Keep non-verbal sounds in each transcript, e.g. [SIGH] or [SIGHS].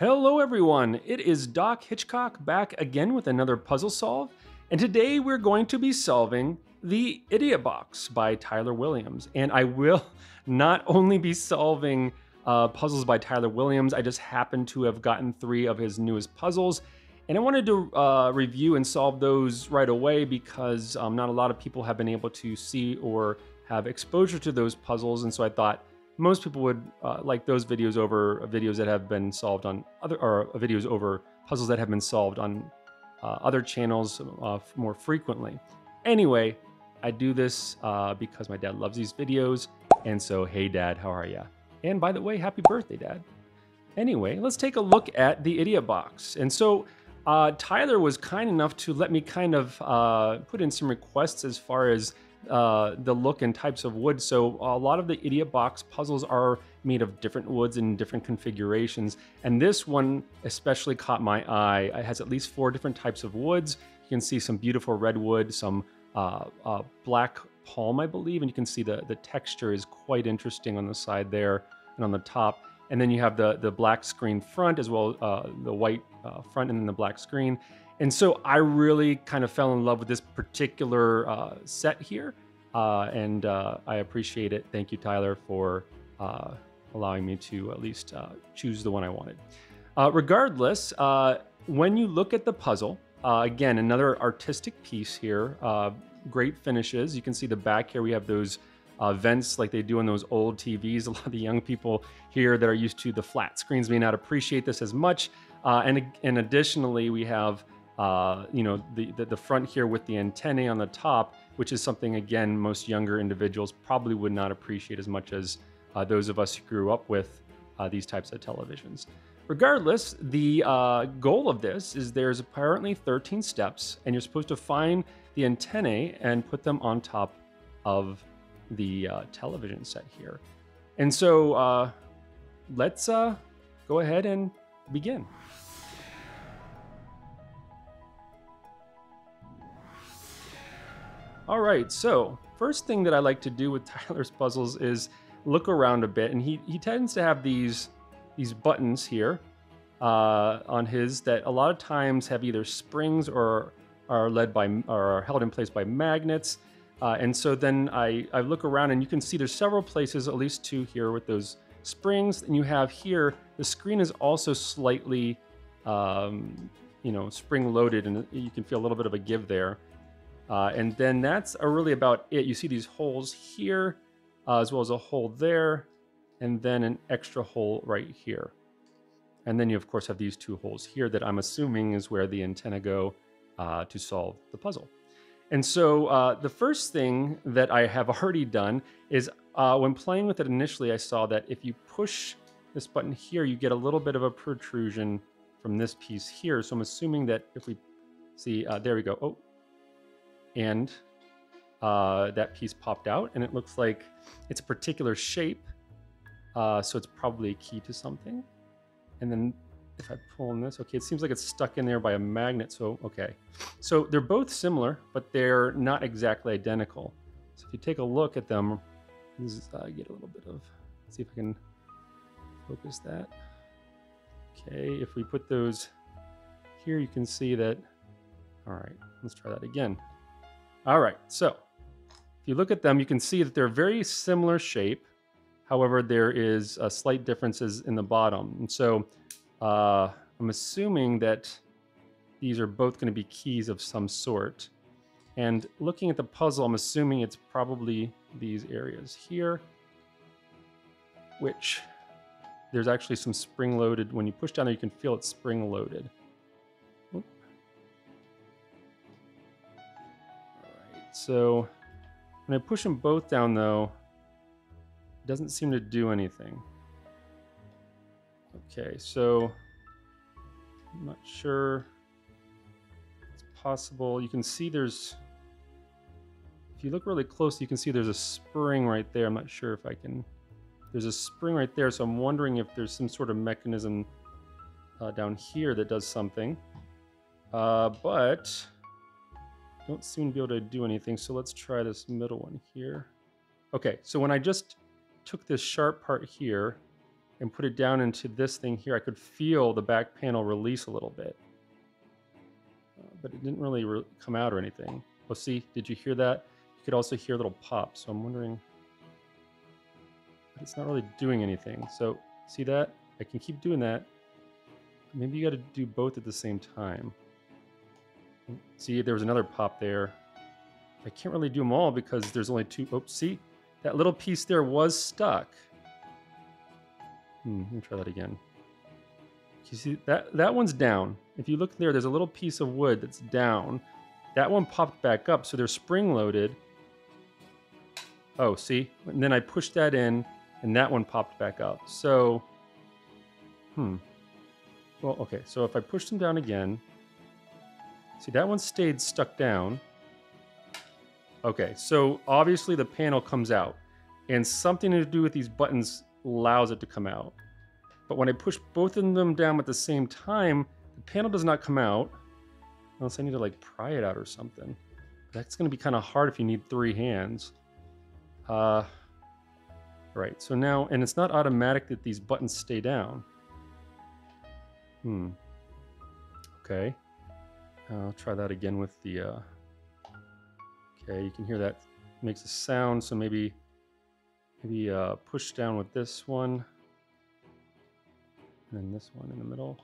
Hello everyone, it is Doc Hitchcock back again with another puzzle solve, and today we're going to be solving The Idiot Box by Tyler Williams. And I will [LAUGHS] not only be solving uh, puzzles by Tyler Williams, I just happen to have gotten three of his newest puzzles, and I wanted to uh, review and solve those right away because um, not a lot of people have been able to see or have exposure to those puzzles, and so I thought most people would uh, like those videos over videos that have been solved on other or videos over puzzles that have been solved on uh, other channels uh, more frequently. Anyway, I do this uh, because my dad loves these videos, and so hey dad, how are ya? And by the way, happy birthday, dad. Anyway, let's take a look at the idiot box. And so uh, Tyler was kind enough to let me kind of uh, put in some requests as far as uh, the look and types of wood. So a lot of the Idiot Box puzzles are made of different woods and different configurations. And this one especially caught my eye. It has at least four different types of woods. You can see some beautiful redwood, some uh, uh, black palm, I believe, and you can see the, the texture is quite interesting on the side there and on the top. And then you have the, the black screen front as well, uh, the white uh, front and then the black screen. And so I really kind of fell in love with this particular uh, set here. Uh, and uh, I appreciate it. Thank you, Tyler, for uh, allowing me to at least uh, choose the one I wanted. Uh, regardless, when you look at the puzzle, again, another artistic piece here, great finishes. You can see the back here, we have those vents like they do in those old TVs. [LAUGHS] A lot of the young people here that are used to the flat screens may not appreciate this as much. and, and additionally, we have uh, you know, the, the, the, front here with the antennae on the top, which is something, again, most younger individuals probably would not appreciate as much as uh, those of us who grew up with uh, these types of televisions. Regardless, the uh, goal of this is there's apparently 13 steps, and you're supposed to find the antennae and put them on top of the uh, television set here. And so let's go ahead and begin. All right, so first thing that I like to do with [LAUGHS] Tyler's puzzles is look around a bit, and he, he tends to have these, these buttons here uh, on his that a lot of times have either springs or are led by or are held in place by magnets. Uh, and so then I, I look around and you can see there's several places, at least two here with those springs. And you have here, the screen is also slightly, um, you know, spring loaded and you can feel a little bit of a give there. Uh, and then that's really about it. You see these holes here, uh, as well as a hole there, and then an extra hole right here. And then you, of course, have these two holes here that I'm assuming is where the antenna go uh, to solve the puzzle. And so uh, the first thing that I have [LAUGHS] already done is uh, when playing with it initially, I saw that if you push this button here, you get a little bit of a protrusion from this piece here. So I'm assuming that if we see, uh, there we go. Oh, and uh, that piece popped out and it looks like it's a particular shape. Uh, so it's probably a key to something. And then if I pull on this, okay, it seems like it's stuck in there by a magnet. So, okay. So they're both similar, but they're not exactly identical. So if you take a look at them, is, uh, get a little bit of, see if I can focus that. Okay, if we put those here, you can see that, all right, let's try that again. All right, so if you look at them, you can see that they're very similar shape. However, there is uh, slight differences in the bottom. And so uh, I'm assuming that these are both going to be keys of some sort. And looking at the puzzle, I'm assuming it's probably these areas here, which there's actually some spring loaded. When you push down there, you can feel it spring loaded. So when I push them both down though, it doesn't seem to do anything. Okay, so I'm not sure it's possible. You can see there's, if you look really close, you can see there's a spring right there. I'm not sure if I can, there's a spring right there. So I'm wondering if there's some sort of mechanism uh, down here that does something. Uh, but don't seem to be able to do anything, so let's try this middle one here. Okay, so when I just took this sharp part here and put it down into this thing here, I could feel the back panel release a little bit. Uh, but it didn't really re come out or anything. Oh, see, did you hear that? You could also hear a little pop, so I'm wondering... But it's not really doing anything. So, see that? I can keep doing that. Maybe you got to do both at the same time. See, there was another pop there. I can't really do them all because there's only two. Oh, see? That little piece there was stuck. Hmm, let me try that again. You see, that, that one's down. If you look there, there's a little piece of wood that's down. That one popped back up, so they're spring-loaded. Oh, see? And then I pushed that in, and that one popped back up. So, hmm. Well, okay, so if I push them down again, see, that one stayed stuck down. Okay, so obviously the panel comes out, and something to do with these buttons allows it to come out. But when I push both of them down at the same time, the panel does not come out, unless I need to like pry it out or something. That's going to be kind of hard if you need three hands. Uh, right, so now, and it's not automatic that these buttons stay down. Hmm. Okay. I'll try that again with the, uh... okay, you can hear that makes a sound, so maybe, maybe uh, push down with this one, and then this one in the middle.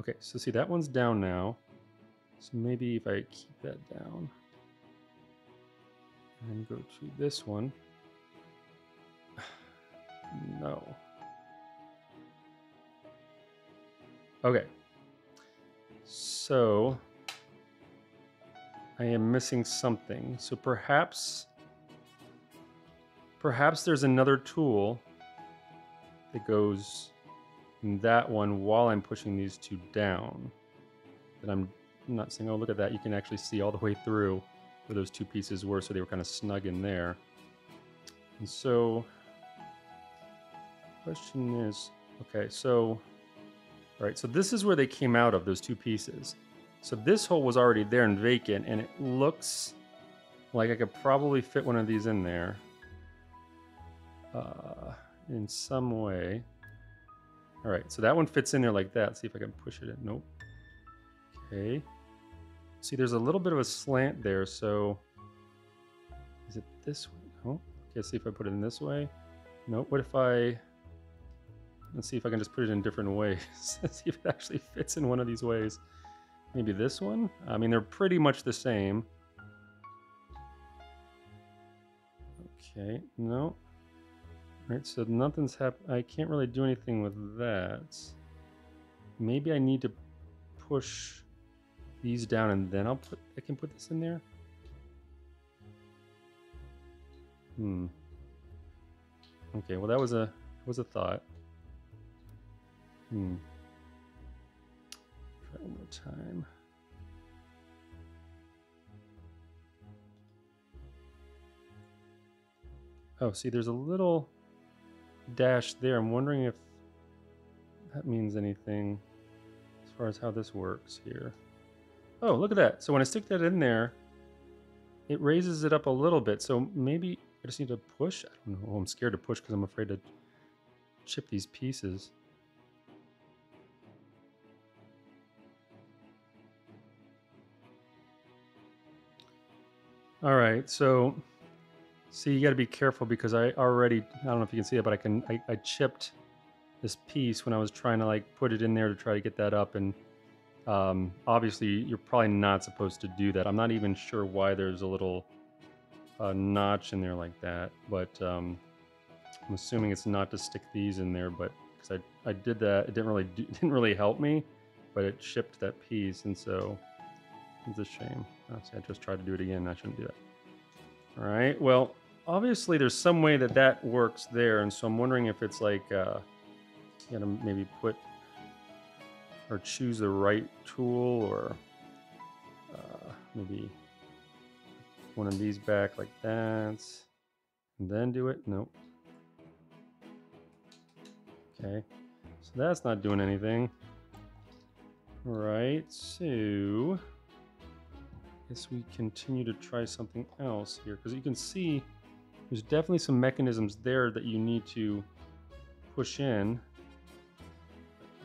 Okay, so see that one's down now. So maybe if I keep that down and go to this one. [SIGHS] no. Okay. So I am missing something. So perhaps perhaps there's another tool that goes in that one while I'm pushing these two down. That I'm not saying, oh, look at that. You can actually see all the way through where those two pieces were, so they were kind of snug in there. And so, question is, okay, so right, so this is where they came out of, those two pieces. So this hole was already there and vacant, and it looks like I could probably fit one of these in there uh, in some way. All right, so that one fits in there like that. See if I can push it in. Nope. Okay. See, there's a little bit of a slant there, so is it this way? No. Okay, see if I put it in this way. Nope. What if I Let's see if I can just put it in different ways. [LAUGHS] see if it actually fits in one of these ways. Maybe this one? I mean, they're pretty much the same. Okay, no. All right, so nothing's happened. I can't really do anything with that. Maybe I need to push these down and then I'll put, I can put this in there. Hmm. Okay, well that was a, was a thought. Hmm. One more time. Oh, see, there's a little dash there. I'm wondering if that means anything as far as how this works here. Oh, look at that. So when I stick that in there, it raises it up a little bit. So maybe I just need to push. I don't know. I'm scared to push because I'm afraid to chip these pieces. All right, so see, you got to be careful because I already, I don't know if you can see it, but I can, I, I, chipped this piece when I was trying to like put it in there to try to get that up. And um, obviously you're probably not supposed to do that. I'm not even sure why there's a little uh, notch in there like that, but um, I'm assuming it's not to stick these in there, but because I, I did that, it didn't really, do, [LAUGHS] didn't really help me, but it chipped that piece. And so it's a shame. Oh, see, I just tried to do it again. I shouldn't do that. All right. Well, obviously there's some way that that works there. And so I'm wondering if it's like, uh, you gotta maybe put or choose the right tool or uh, maybe one of these back like that and then do it. Nope. Okay. So that's not doing anything. All right. So guess we continue to try something else here because you can see There's definitely some mechanisms there that you need to push in.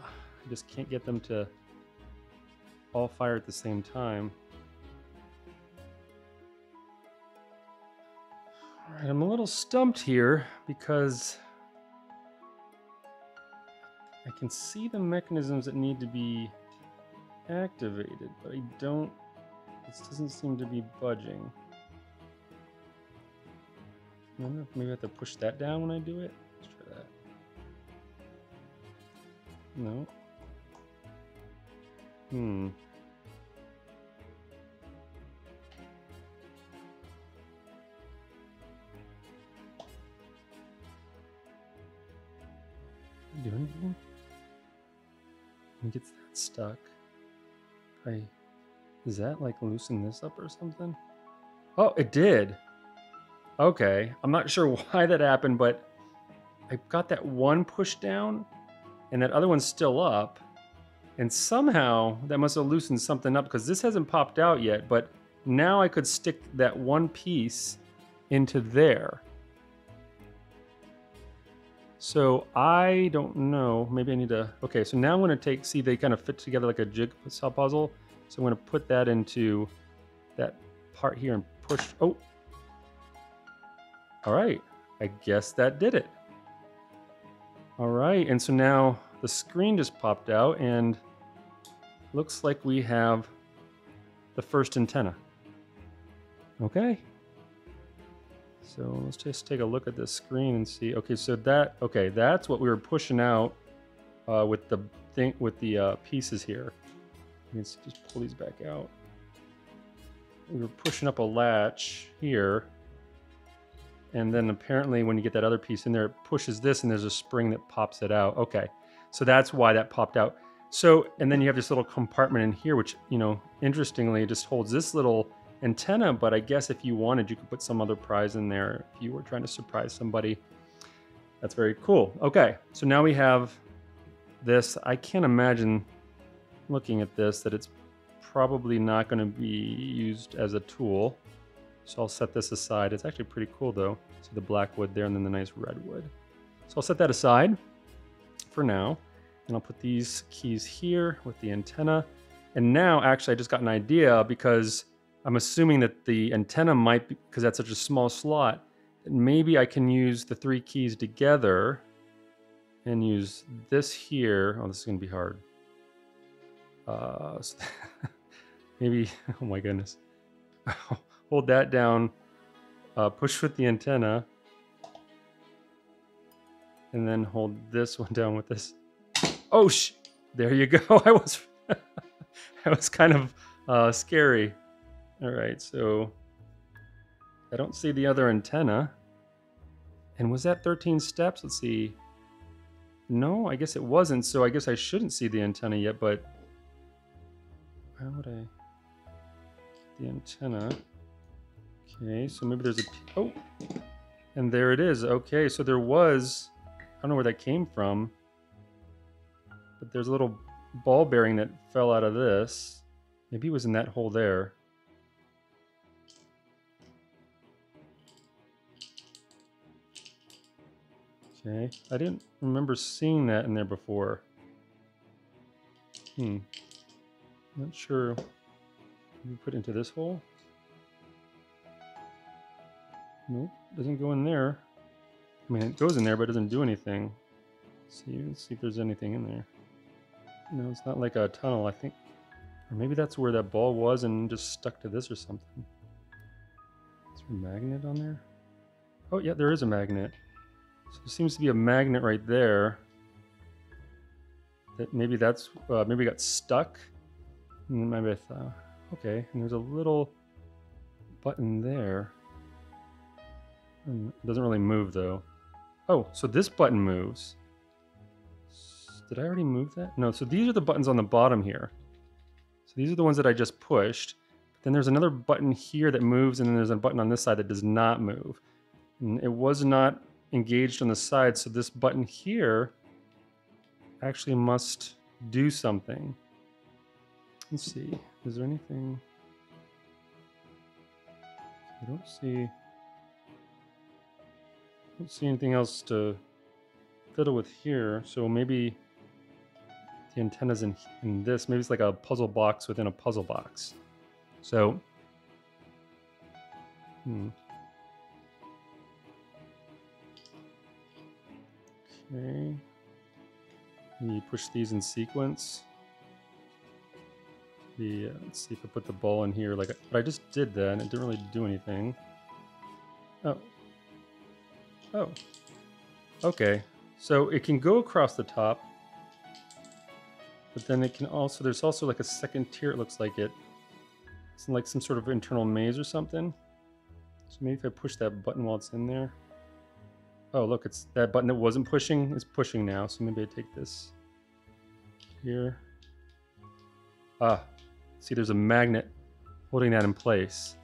I just can't get them to all fire at the same time. All right, I'm a little stumped here because I can see the mechanisms that need to be activated, but I don't, this doesn't seem to be budging. I wonder if maybe I have to push that down when I do it. Let's try that. No. Hmm. Do anything? It gets that stuck. I is that like loosen this up or something? Oh, it did. Okay, I'm not sure [LAUGHS] why that happened, but I got that one push down, and that other one's still up. And somehow that must have loosened something up because this hasn't popped out yet, but now I could stick that one piece into there. So I don't know. Maybe I need to. Okay, so now I'm going to take. See, they kind of fit together like a jigsaw puzzle. So I'm going to put that into that part here and push. Oh, all right. I guess that did it. All right, and so now the screen just popped out and looks like we have the first antenna. Okay. So let's just take a look at this screen and see. Okay, so that okay, that's what we were pushing out uh, with the thing with the uh, pieces here. Let's just pull these back out. We were pushing up a latch here, and then apparently when you get that other piece in there, it pushes this, and there's a spring that pops it out. Okay, so that's why that popped out. So, and then you have this little compartment in here, which, you know, interestingly, it just holds this little antenna, but I guess if you wanted, you could put some other prize in there if you were trying to surprise somebody. That's very cool. Okay, so now we have this. I can't imagine looking at this that it's probably not going to be used as a tool. So I'll set this aside. It's actually pretty cool though. See the black wood there and then the nice red wood. So I'll set that aside for now. And I'll put these keys here with the antenna. And now actually I just got an idea because I'm assuming that the antenna might be, because that's such a small slot, maybe I can use the three keys together and use this here. Oh, this is gonna be hard. Uh, so [LAUGHS] maybe, [LAUGHS] oh my goodness. [LAUGHS] Hold that down, uh, push with the antenna, and then hold this one down with this Oh, sh! There you go. I was, I was kind of uh, scary. All right, so I don't see the other antenna. And was that 13 steps? Let's see. No, I guess it wasn't. So I guess I shouldn't see the antenna yet. But how would I? The antenna. Okay, so maybe there's a. Oh, and there it is. Okay, so there was. I don't know where that came from. But there's a little ball bearing that fell out of this. Maybe it was in that hole there. Okay, I didn't remember seeing that in there before. Hmm. Not sure. We put into this hole? Nope, doesn't go in there. I mean, it goes in there, but it doesn't do anything. See, let's see if there's anything in there. No, it's not like a tunnel, I think. Or maybe that's where that ball was and just stuck to this or something. Is there a magnet on there? Oh, yeah, there is a magnet. So there seems to be a magnet right there. That maybe that's, uh, maybe got stuck. And maybe I thought, okay, and there's a little button there. Hmm, it doesn't really move though. Oh, so this button moves. Did I already move that? No, so these are the buttons on the bottom here. So these are the ones that I just pushed. But then there's another button here that moves, and then there's a button on this side that does not move. And it was not engaged on the side, so this button here actually must do something. Let's see, is there anything? I don't see. I don't see anything else to fiddle with here. So maybe the antenna's in, in this. Maybe it's like a puzzle box within a puzzle box. So, hmm. Okay. You push these in sequence. The, let's see if I put the ball in here. Like, but I just did that and it didn't really do anything. Oh. Oh. Okay. So it can go across the top, but then it can also, there's also like a second tier, it looks like it. It's like some sort of internal maze or something. So maybe if I push that button while it's in there. Oh, look, it's that button that wasn't pushing is pushing now. So maybe I take this here. Ah, see, there's a magnet holding that in place.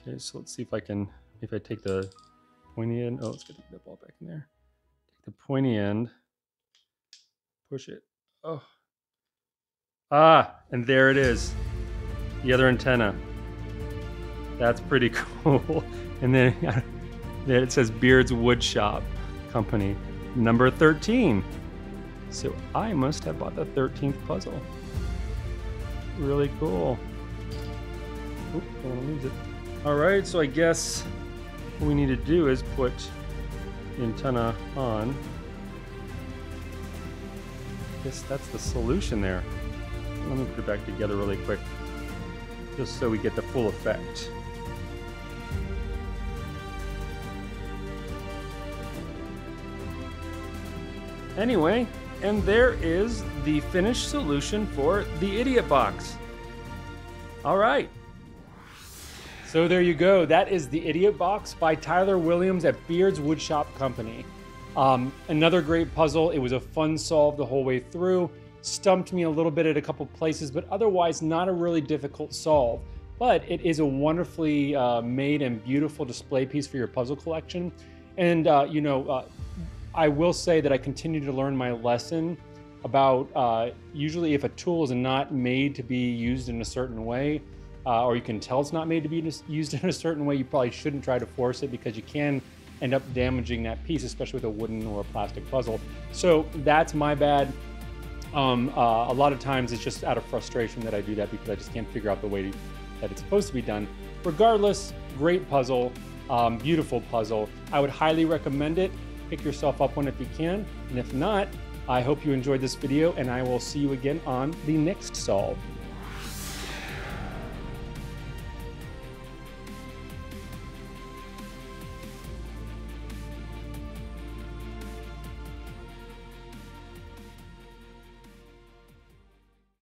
Okay, so let's see if I can, if I take the pointy end. Oh, let's get that ball back in there. Take the pointy end, push it. Oh. Ah, and there it is. The other antenna. That's pretty [LAUGHS] cool. And then [LAUGHS] that it says Beard's Woodshop Company, number 13. So I must have bought the 13th puzzle. Really cool. Oop, don't want to lose it. All right, so I guess what we need to do is put antenna on. I guess that's the solution there. Let me put it back together really quick, just so we get the full effect. Anyway, and there is the finished solution for the Idiot Box. All right. So there you go. That is the Idiot Box by Tyler Williams at Beard's Woodshop Company. Um, another great puzzle. It was a fun solve the whole way through. Stumped me a little bit at a couple places, but otherwise not a really difficult solve. But it is a wonderfully uh, made and beautiful display piece for your puzzle collection. And, uh, you know, uh, I will say that I continue to learn my lesson about uh, usually if a tool is not made to be used in a certain way, uh, or you can tell it's not made to be used [LAUGHS] in a certain way, you probably shouldn't try to force it because you can end up damaging that piece, especially with a wooden or a plastic puzzle. So that's my bad. Um, uh, a lot of times it's just out of frustration that I do that because I just can't figure out the way that it's supposed to be done. Regardless, great puzzle, um, beautiful puzzle. I would highly recommend it pick yourself up one if you can. And if not, I hope you enjoyed this video and I will see you again on the next solve.